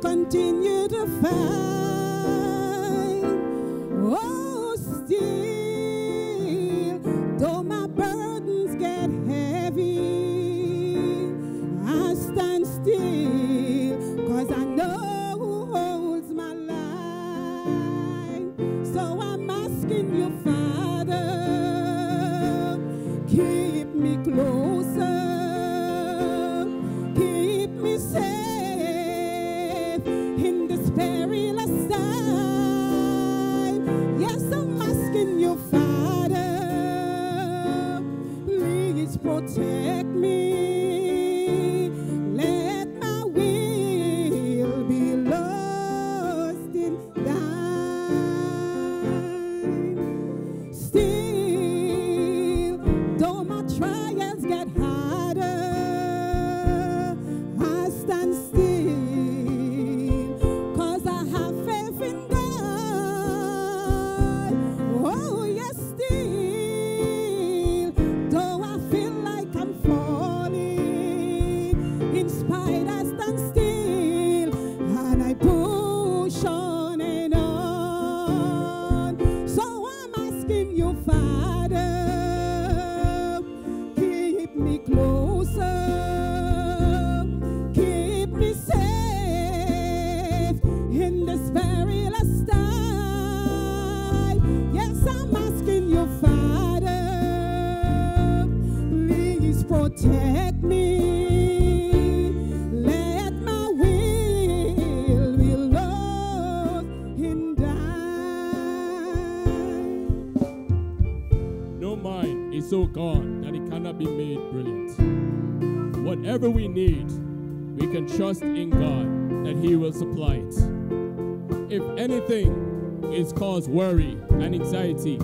continue to fight. Oh, protect me. So gone that it cannot be made brilliant. Whatever we need, we can trust in God that He will supply it. If anything is cause worry and anxiety,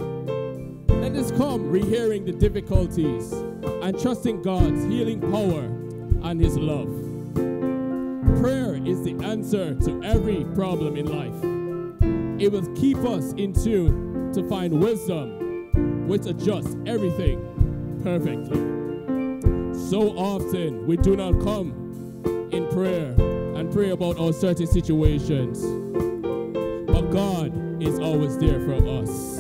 let us come rehearing the difficulties and trusting God's healing power and His love. Prayer is the answer to every problem in life. It will keep us in tune to find wisdom, which adjusts everything perfectly. So often we do not come in prayer and pray about our certain situations, but God is always there for us.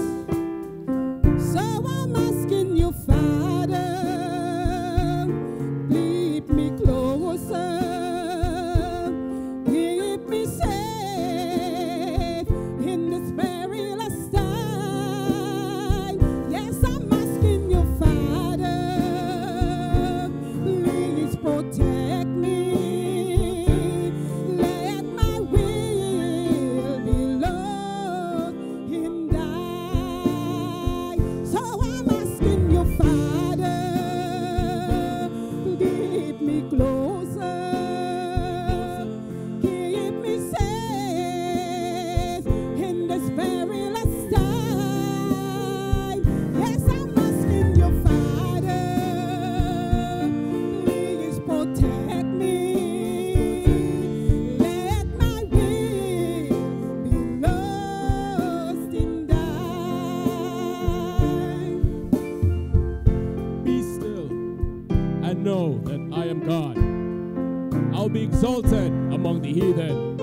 I'll be exalted among the heathen.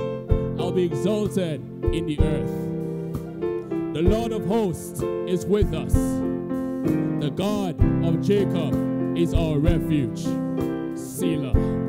I'll be exalted in the earth. The Lord of hosts is with us. The God of Jacob is our refuge. Selah.